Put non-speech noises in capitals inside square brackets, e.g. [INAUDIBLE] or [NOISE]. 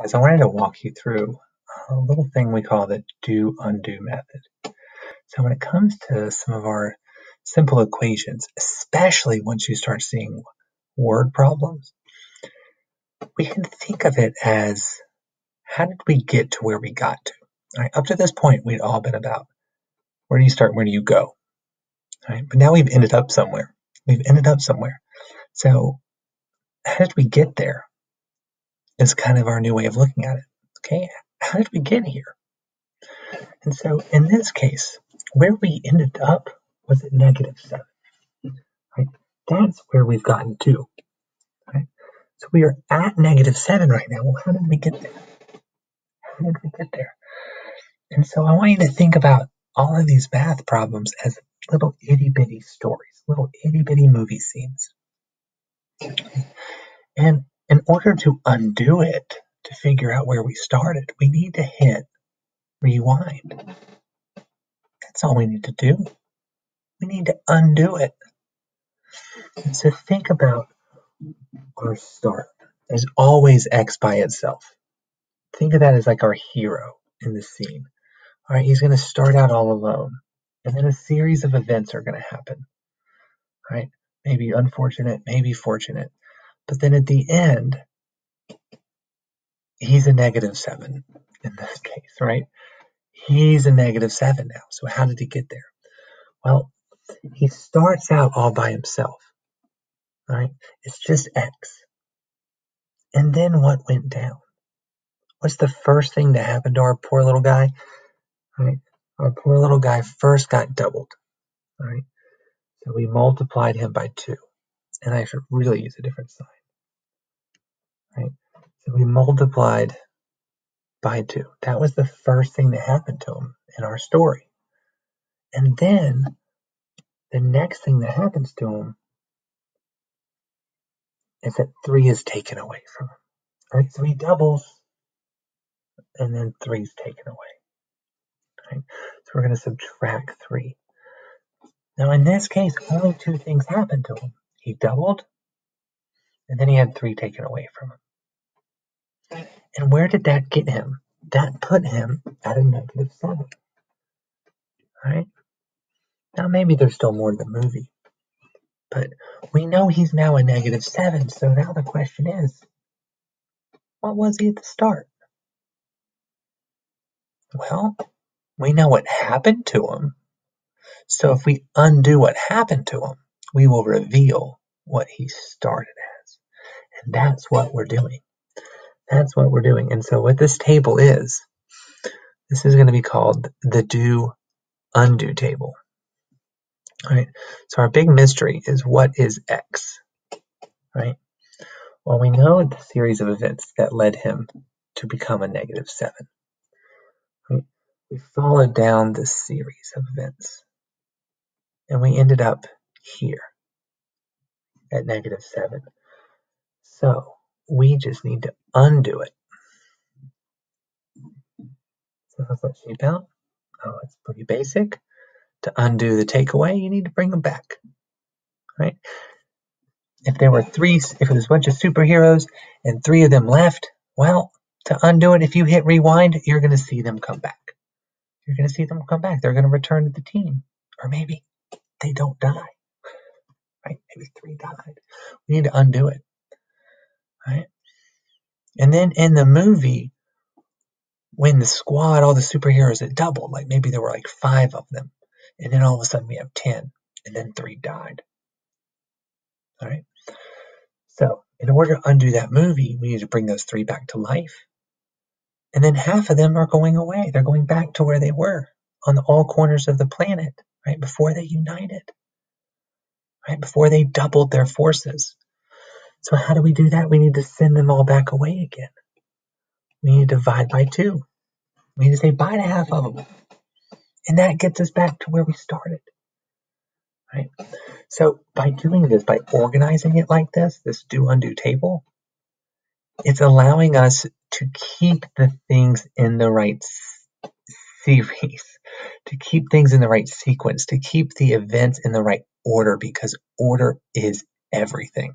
Guys, I wanted to walk you through a little thing we call the do undo method. So when it comes to some of our simple equations, especially once you start seeing word problems, we can think of it as how did we get to where we got to? Right? Up to this point, we'd all been about where do you start, where do you go? Right? But now we've ended up somewhere. We've ended up somewhere. So how did we get there? Is kind of our new way of looking at it. Okay, how did we get here? And so in this case, where we ended up was at negative 7. Right? That's where we've gotten to. Right? So we are at negative 7 right now. Well, how did we get there? How did we get there? And so I want you to think about all of these math problems as little itty bitty stories, little itty bitty movie scenes. And in order to undo it, to figure out where we started, we need to hit rewind. That's all we need to do. We need to undo it. And so think about our start as always X by itself. Think of that as like our hero in the scene. All right, he's going to start out all alone, and then a series of events are going to happen. All right, maybe unfortunate, maybe fortunate. But then at the end, he's a negative seven in this case, right? He's a negative seven now. So how did he get there? Well, he starts out all by himself, right? It's just X. And then what went down? What's the first thing that happened to our poor little guy? Right? Our poor little guy first got doubled, right? So we multiplied him by two. And I should really use a different sign right? So we multiplied by two. That was the first thing that happened to him in our story. And then the next thing that happens to him is that three is taken away from him. Right? So he doubles and then three is taken away. Right? So we're going to subtract three. Now in this case, only two things happened to him. He doubled and then he had three taken away from him. And where did that get him? That put him at a negative seven. Right? Now maybe there's still more to the movie, but we know he's now a negative seven. So now the question is, what was he at the start? Well, we know what happened to him. So if we undo what happened to him, we will reveal what he started as. And that's what we're doing. That's what we're doing. And so what this table is, this is going to be called the do undo table. Right. So our big mystery is what is X? Right? Well, we know the series of events that led him to become a negative 7. Right? We followed down this series of events. And we ended up here at negative 7. So we just need to undo it. So how's that shape out? Oh, it's pretty basic. To undo the takeaway, you need to bring them back, right? If there were three, if it was a bunch of superheroes and three of them left, well, to undo it, if you hit rewind, you're going to see them come back. You're going to see them come back. They're going to return to the team. Or maybe they don't die, [LAUGHS] right? Maybe three died. We need to undo it right? And then in the movie, when the squad, all the superheroes, it doubled. Like maybe there were like five of them, and then all of a sudden we have ten, and then three died. All right. So in order to undo that movie, we need to bring those three back to life. And then half of them are going away. They're going back to where they were on all corners of the planet, right? Before they united, right? Before they doubled their forces. So how do we do that? We need to send them all back away again. We need to divide by two. We need to say bye to half of them. And that gets us back to where we started. Right? So by doing this, by organizing it like this, this do undo table, it's allowing us to keep the things in the right series, to keep things in the right sequence, to keep the events in the right order because order is everything.